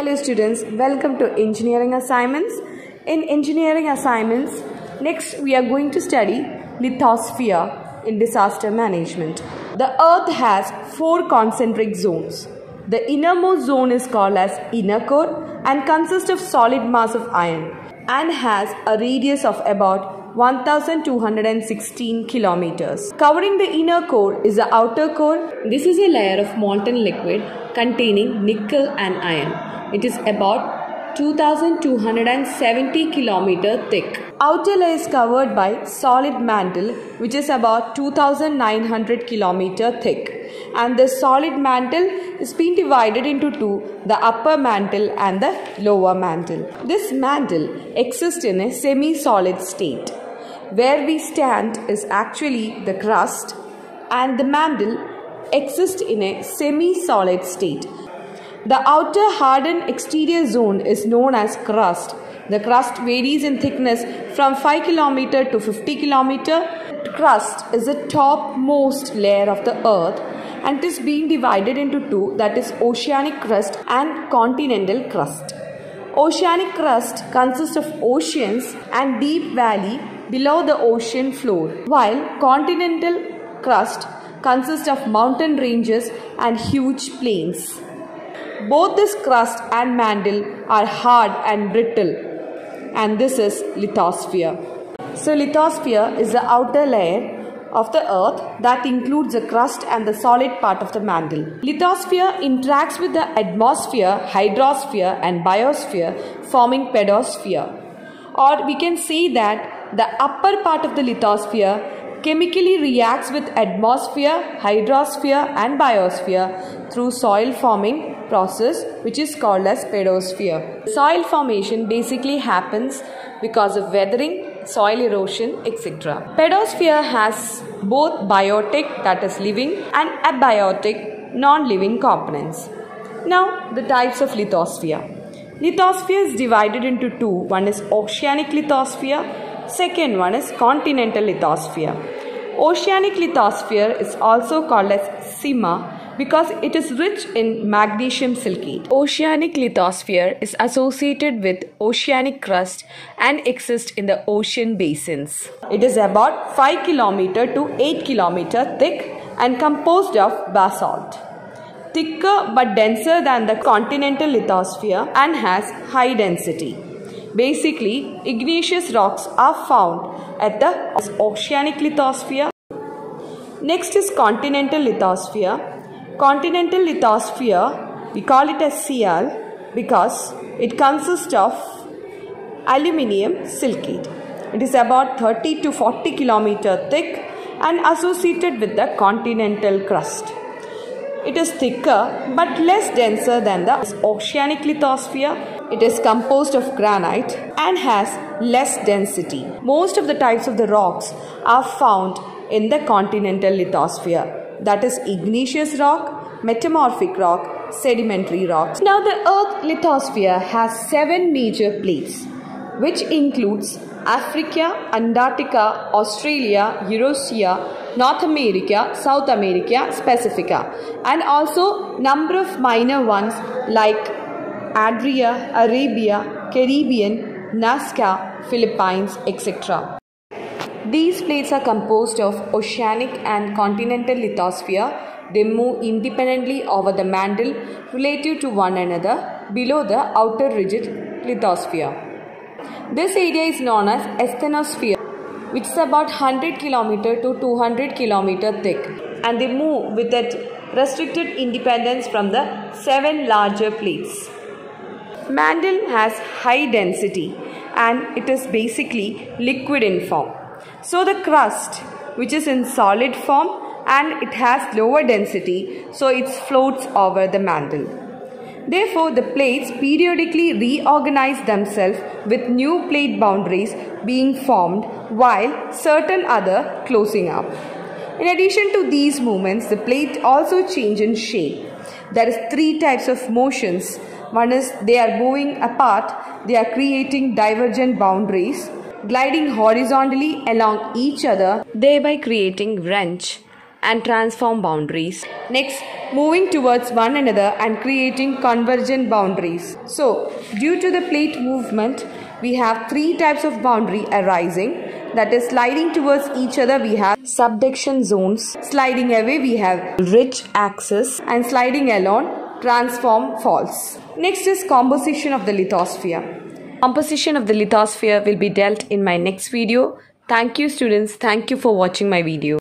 Hello students, welcome to engineering assignments. In engineering assignments, next we are going to study lithosphere in disaster management. The earth has four concentric zones. The innermost zone is called as inner core and consists of solid mass of iron and has a radius of about 1216 kilometers. Covering the inner core is the outer core. This is a layer of molten liquid containing nickel and iron. It is about 2270 kilometer thick. Outer layer is covered by solid mantle which is about 2900 kilometer thick and the solid mantle is being divided into two the upper mantle and the lower mantle. This mantle exists in a semi solid state. Where we stand is actually the crust and the mantle exists in a semi solid state. The outer hardened exterior zone is known as crust. The crust varies in thickness from 5 km to 50 km. Crust is the topmost layer of the earth and is being divided into two that is oceanic crust and continental crust. Oceanic crust consists of oceans and deep valley below the ocean floor while continental crust consists of mountain ranges and huge plains. Both this crust and mantle are hard and brittle and this is lithosphere. So lithosphere is the outer layer of the earth that includes the crust and the solid part of the mantle. Lithosphere interacts with the atmosphere, hydrosphere and biosphere forming pedosphere. Or we can say that the upper part of the lithosphere chemically reacts with atmosphere, hydrosphere and biosphere through soil forming process which is called as pedosphere. Soil formation basically happens because of weathering, soil erosion, etc. Pedosphere has both biotic that is living and abiotic non-living components. Now the types of lithosphere. Lithosphere is divided into two. One is oceanic lithosphere, second one is continental lithosphere. Oceanic lithosphere is also called as SIMA because it is rich in magnesium silicate. Oceanic lithosphere is associated with oceanic crust and exists in the ocean basins. It is about 5 km to 8 km thick and composed of basalt. Thicker but denser than the continental lithosphere and has high density. Basically, igneous rocks are found at the oceanic lithosphere. Next is continental lithosphere. Continental lithosphere, we call it as SIAL because it consists of aluminium silicate. It is about 30 to 40 kilometer thick and associated with the continental crust. It is thicker but less denser than the oceanic lithosphere. It is composed of granite and has less density. Most of the types of the rocks are found in the continental lithosphere that is igneous rock, metamorphic rock, sedimentary rocks. Now the earth lithosphere has seven major plates which includes Africa, Antarctica, Australia, Eurasia, North America, South America, Pacifica and also number of minor ones like Adria, Arabia, Caribbean, Nazca, Philippines, etc. These plates are composed of oceanic and continental lithosphere. They move independently over the mantle relative to one another below the outer rigid lithosphere. This area is known as asthenosphere which is about 100 km to 200 km thick and they move with that restricted independence from the seven larger plates. Mantle has high density and it is basically liquid in form. So the crust which is in solid form and it has lower density so it floats over the mantle. Therefore, the plates periodically reorganize themselves with new plate boundaries being formed while certain other closing up. In addition to these movements, the plate also change in shape. There is three types of motions. One is they are moving apart, they are creating divergent boundaries, gliding horizontally along each other, thereby creating wrench and transform boundaries. Next, moving towards one another and creating convergent boundaries. So, due to the plate movement, we have three types of boundary arising that is sliding towards each other we have subduction zones sliding away we have ridge axis and sliding along transform faults. Next is composition of the lithosphere. Composition of the lithosphere will be dealt in my next video. Thank you students. Thank you for watching my video